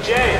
KJ,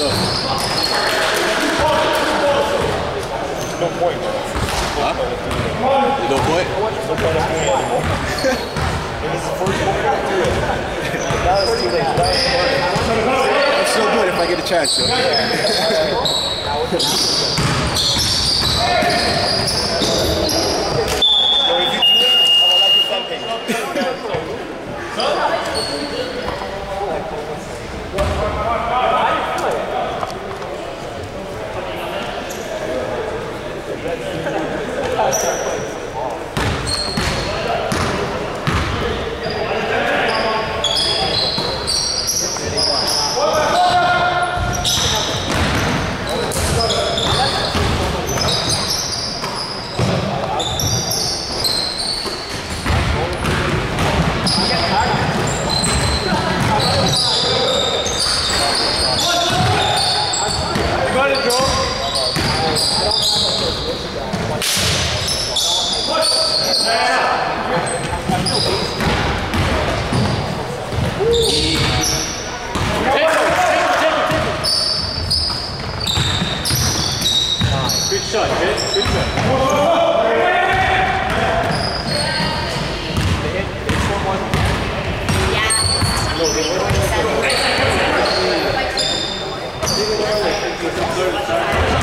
So. No point. Huh? No point? No point. it was the first point I threw it. That was too late. I'm still good if I get a chance. So. Okay. five-star shot. Good, good này!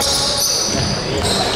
Yes.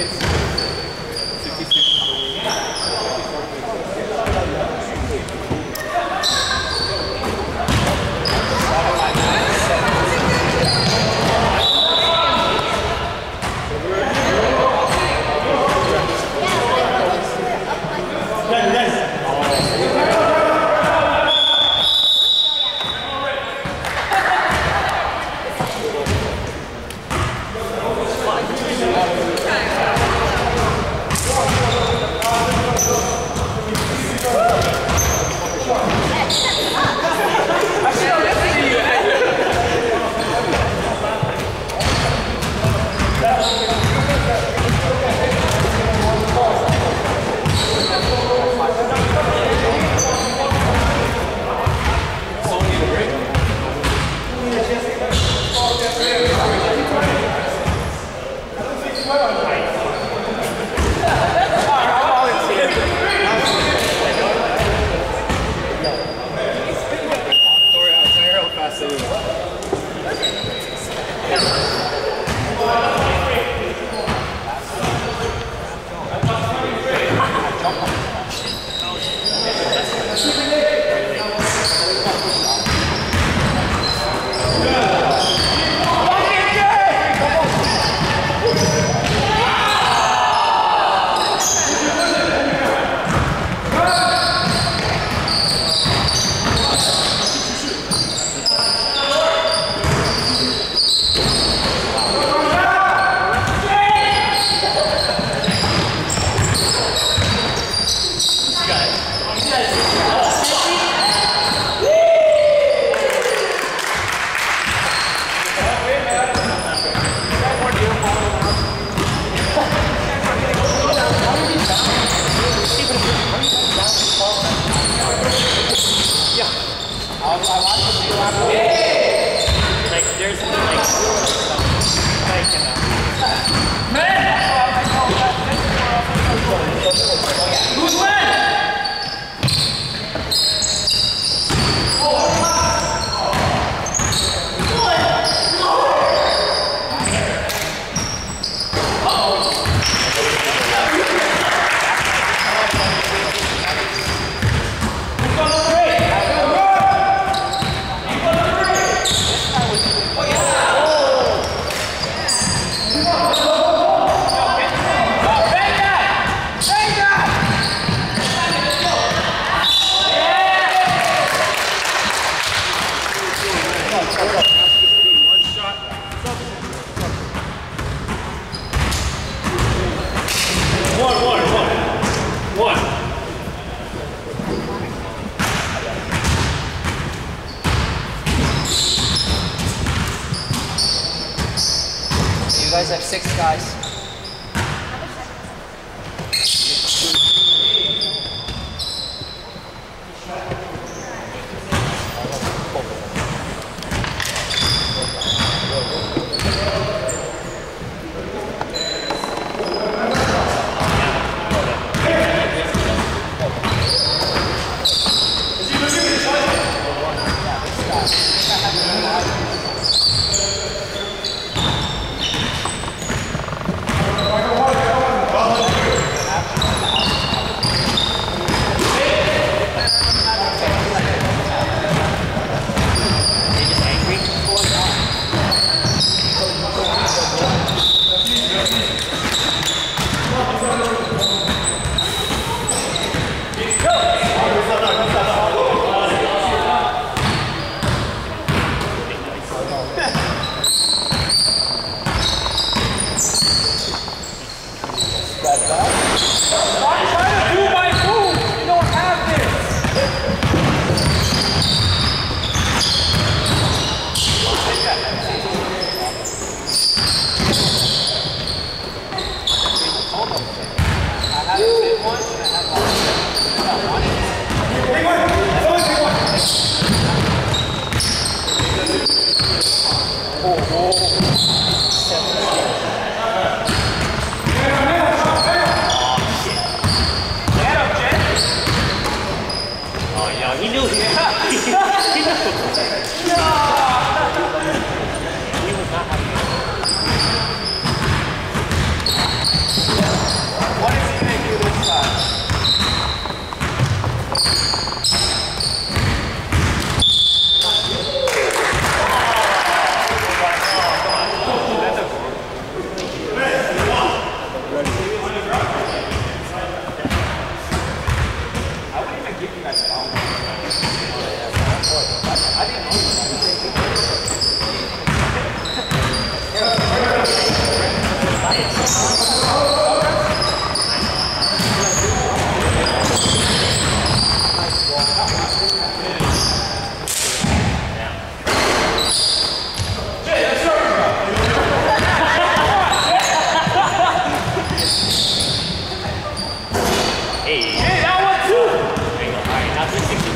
If Like, there's like, like, uh, One shot. One, one, one. One. You guys have six guys.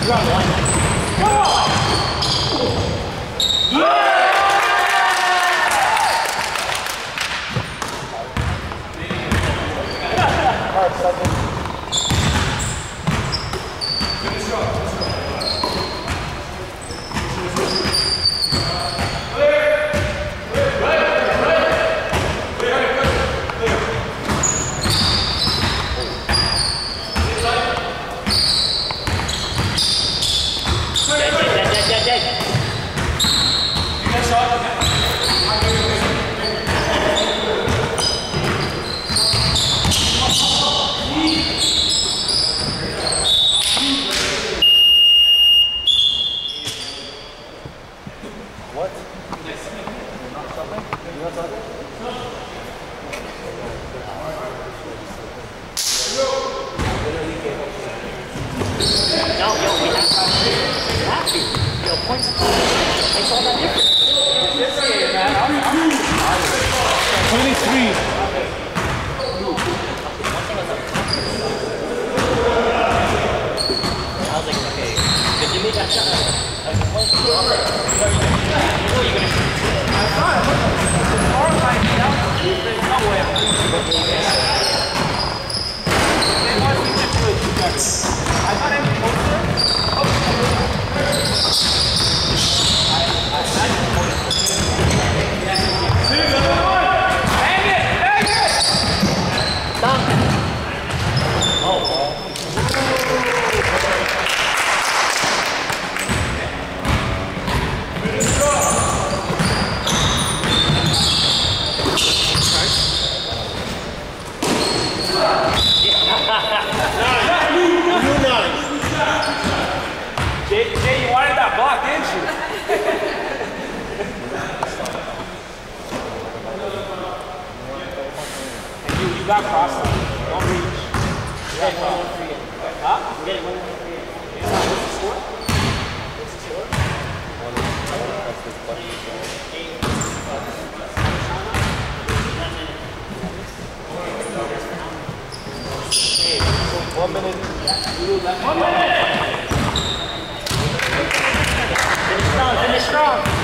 you Come on! Yeah! You got cross line. Don't reach. You got one on three. Huh? You got one on three. What's the score? What's the score? One. I want to ask this question. Eight. One minute. One minute. Finish strong. Finish strong.